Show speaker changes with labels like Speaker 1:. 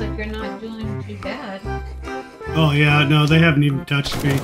Speaker 1: like you're not doing too bad.
Speaker 2: Oh yeah, no, they haven't even touched me.